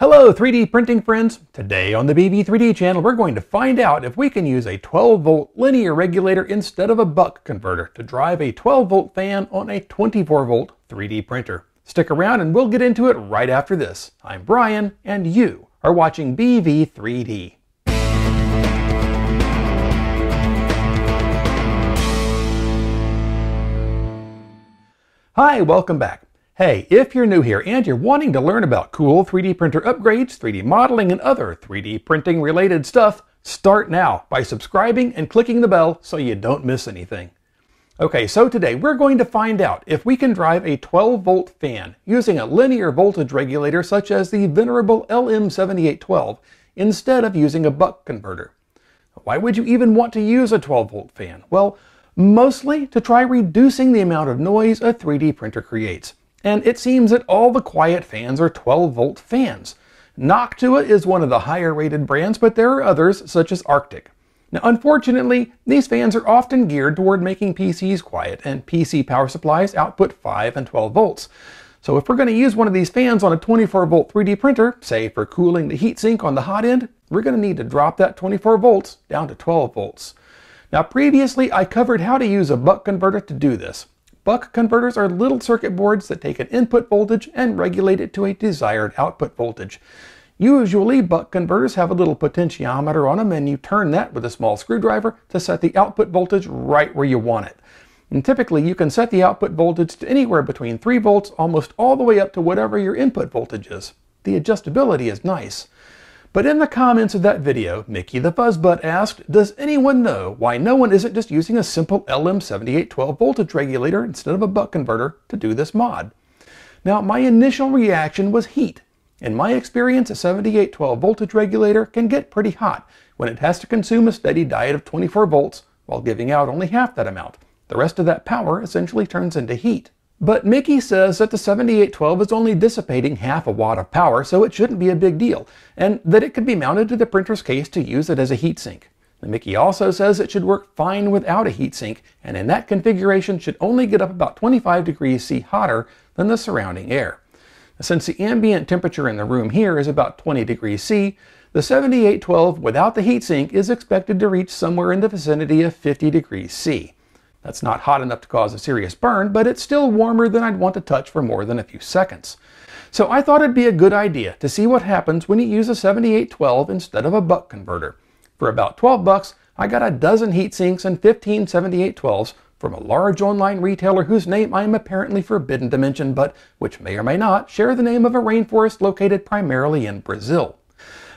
Hello 3D printing friends! Today on the BV3D channel we're going to find out if we can use a 12 volt linear regulator instead of a buck converter to drive a 12 volt fan on a 24 volt 3D printer. Stick around and we'll get into it right after this. I'm Bryan and you are watching BV3D. Hi, welcome back. Hey, if you're new here and you're wanting to learn about cool 3D printer upgrades, 3D modeling, and other 3D printing related stuff, start now by subscribing and clicking the bell so you don't miss anything. Okay, so today we're going to find out if we can drive a 12 volt fan using a linear voltage regulator such as the venerable LM7812 instead of using a buck converter. Why would you even want to use a 12 volt fan? Well, mostly to try reducing the amount of noise a 3D printer creates and it seems that all the quiet fans are 12 volt fans. Noctua is one of the higher rated brands, but there are others such as Arctic. Now, unfortunately, these fans are often geared toward making PCs quiet, and PC power supplies output 5 and 12 volts. So if we're going to use one of these fans on a 24 volt 3D printer, say for cooling the heatsink on the hot end, we're going to need to drop that 24 volts down to 12 volts. Now previously I covered how to use a buck converter to do this. Buck converters are little circuit boards that take an input voltage and regulate it to a desired output voltage. Usually, buck converters have a little potentiometer on them and you turn that with a small screwdriver to set the output voltage right where you want it. And typically, you can set the output voltage to anywhere between 3 volts almost all the way up to whatever your input voltage is. The adjustability is nice. But in the comments of that video, Mickey the Fuzzbutt asked, does anyone know why no one isn't just using a simple LM7812 voltage regulator instead of a buck converter to do this mod? Now, my initial reaction was heat. In my experience, a 7812 voltage regulator can get pretty hot when it has to consume a steady diet of 24 volts while giving out only half that amount. The rest of that power essentially turns into heat. But Mickey says that the 7812 is only dissipating half a watt of power, so it shouldn't be a big deal, and that it could be mounted to the printer's case to use it as a heatsink. Mickey also says it should work fine without a heatsink, and in that configuration should only get up about 25 degrees C hotter than the surrounding air. Since the ambient temperature in the room here is about 20 degrees C, the 7812 without the heatsink is expected to reach somewhere in the vicinity of 50 degrees C. That's not hot enough to cause a serious burn, but it's still warmer than I'd want to touch for more than a few seconds. So I thought it'd be a good idea to see what happens when you use a 7812 instead of a buck converter. For about 12 bucks, I got a dozen heat sinks and 15 7812s from a large online retailer whose name I am apparently forbidden to mention, but which may or may not share the name of a rainforest located primarily in Brazil.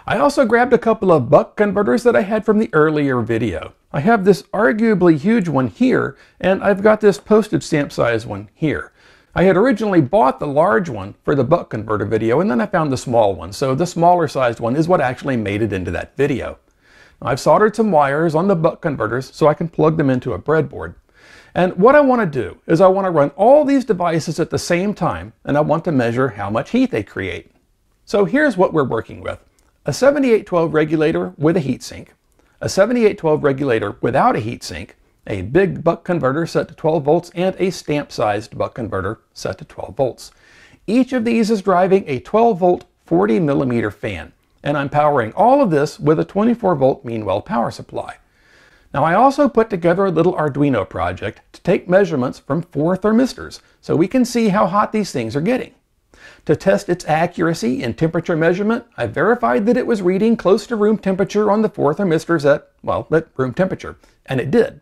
I also grabbed a couple of buck converters that I had from the earlier video. I have this arguably huge one here, and I've got this postage stamp size one here. I had originally bought the large one for the buck converter video, and then I found the small one, so the smaller sized one is what actually made it into that video. I've soldered some wires on the buck converters so I can plug them into a breadboard. And what I want to do is I want to run all these devices at the same time, and I want to measure how much heat they create. So here's what we're working with a 7812 regulator with a heatsink, a 7812 regulator without a heatsink, a big buck converter set to 12 volts, and a stamp-sized buck converter set to 12 volts. Each of these is driving a 12 volt 40 millimeter fan, and I'm powering all of this with a 24 volt Meanwell power supply. Now I also put together a little Arduino project to take measurements from four thermistors so we can see how hot these things are getting. To test its accuracy in temperature measurement, I verified that it was reading close to room temperature on the four thermistors at, well, at room temperature, and it did.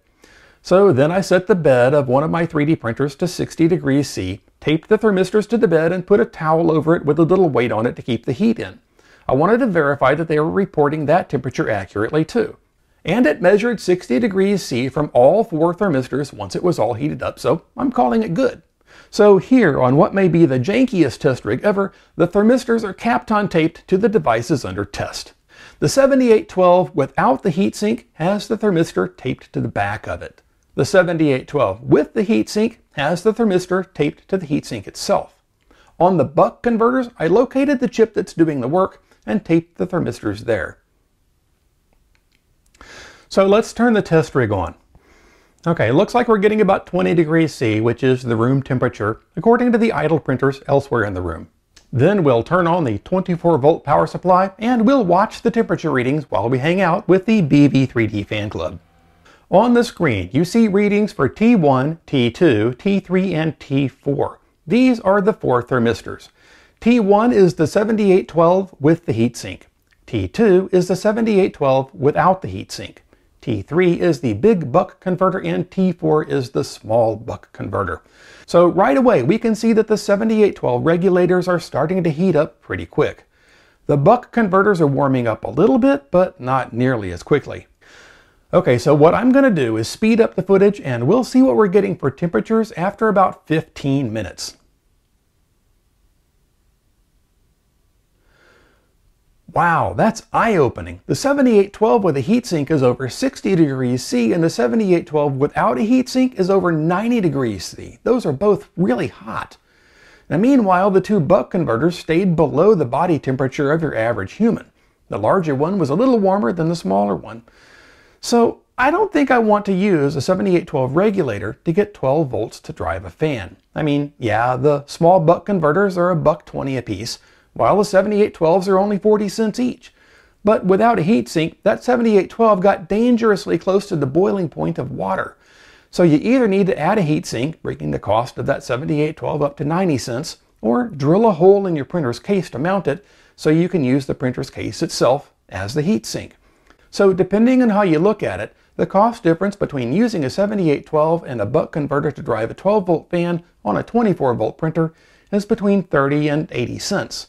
So then I set the bed of one of my 3D printers to 60 degrees C, taped the thermistors to the bed, and put a towel over it with a little weight on it to keep the heat in. I wanted to verify that they were reporting that temperature accurately too. And it measured 60 degrees C from all four thermistors once it was all heated up, so I'm calling it good. So here, on what may be the jankiest test rig ever, the thermistors are Kapton taped to the devices under test. The 7812 without the heatsink has the thermistor taped to the back of it. The 7812 with the heatsink has the thermistor taped to the heatsink itself. On the buck converters, I located the chip that's doing the work and taped the thermistors there. So let's turn the test rig on. Okay, it looks like we're getting about 20 degrees C, which is the room temperature, according to the idle printers elsewhere in the room. Then we'll turn on the 24 volt power supply and we'll watch the temperature readings while we hang out with the BV3D fan club. On the screen, you see readings for T1, T2, T3, and T4. These are the four thermistors. T1 is the 7812 with the heatsink. T2 is the 7812 without the heatsink. T3 is the big buck converter and T4 is the small buck converter. So right away we can see that the 7812 regulators are starting to heat up pretty quick. The buck converters are warming up a little bit, but not nearly as quickly. Okay, so what I'm going to do is speed up the footage and we'll see what we're getting for temperatures after about 15 minutes. Wow, that's eye-opening. The 7812 with a heatsink is over 60 degrees C and the 7812 without a heatsink is over 90 degrees C. Those are both really hot. Now meanwhile, the two buck converters stayed below the body temperature of your average human. The larger one was a little warmer than the smaller one. So I don't think I want to use a 7812 regulator to get 12 volts to drive a fan. I mean, yeah, the small buck converters are a buck 20 apiece, while the 7812s are only 40 cents each. But without a heatsink, that 7812 got dangerously close to the boiling point of water. So you either need to add a heatsink, bringing the cost of that 7812 up to 90 cents, or drill a hole in your printer's case to mount it so you can use the printer's case itself as the heatsink. So depending on how you look at it, the cost difference between using a 7812 and a buck converter to drive a 12 volt fan on a 24 volt printer is between 30 and 80 cents.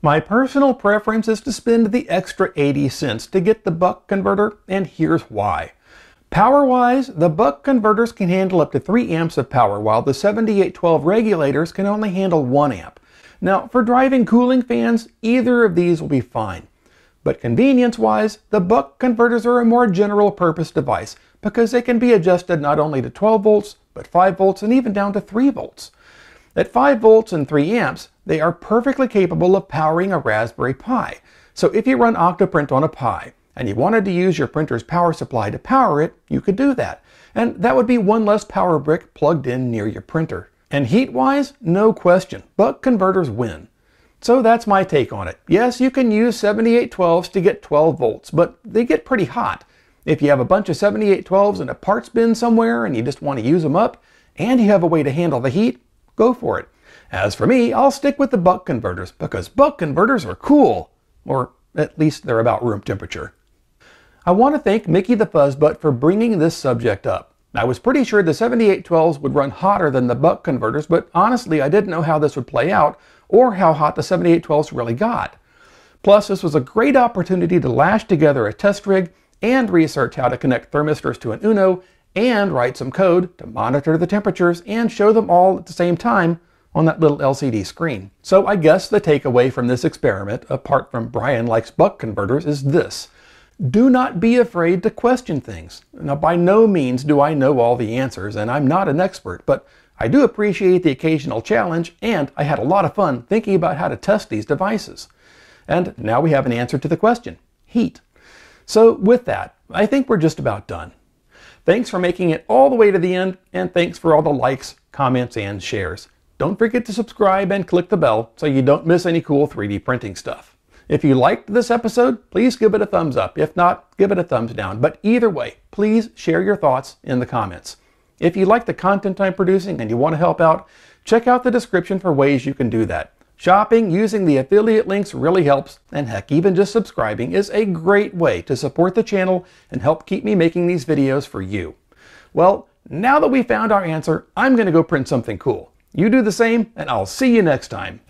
My personal preference is to spend the extra 80 cents to get the buck converter, and here's why. Power-wise, the buck converters can handle up to 3 amps of power, while the 7812 regulators can only handle 1 amp. Now, for driving cooling fans, either of these will be fine. But convenience-wise, the buck converters are a more general purpose device because they can be adjusted not only to 12 volts, but 5 volts and even down to 3 volts. At 5 volts and 3 amps, they are perfectly capable of powering a Raspberry Pi. So if you run Octoprint on a Pi, and you wanted to use your printer's power supply to power it, you could do that. And that would be one less power brick plugged in near your printer. And heat-wise, no question, buck converters win. So that's my take on it. Yes, you can use 7812s to get 12 volts, but they get pretty hot. If you have a bunch of 7812s in a parts bin somewhere and you just want to use them up, and you have a way to handle the heat, go for it. As for me, I'll stick with the buck converters because buck converters are cool. Or at least they're about room temperature. I want to thank Mickey the Fuzzbutt for bringing this subject up. I was pretty sure the 7812s would run hotter than the buck converters, but honestly I didn't know how this would play out or how hot the 7812s really got. Plus, this was a great opportunity to lash together a test rig and research how to connect thermistors to an Uno and write some code to monitor the temperatures and show them all at the same time on that little LCD screen. So I guess the takeaway from this experiment, apart from Bryan likes buck converters, is this. Do not be afraid to question things. Now, by no means do I know all the answers, and I'm not an expert, but I do appreciate the occasional challenge, and I had a lot of fun thinking about how to test these devices. And now we have an answer to the question, heat. So with that, I think we're just about done. Thanks for making it all the way to the end, and thanks for all the likes, comments, and shares. Don't forget to subscribe and click the bell so you don't miss any cool 3D printing stuff. If you liked this episode, please give it a thumbs up. If not, give it a thumbs down. But either way, please share your thoughts in the comments. If you like the content I'm producing and you want to help out, check out the description for ways you can do that. Shopping using the affiliate links really helps, and heck, even just subscribing is a great way to support the channel and help keep me making these videos for you. Well, now that we found our answer, I'm going to go print something cool. You do the same, and I'll see you next time.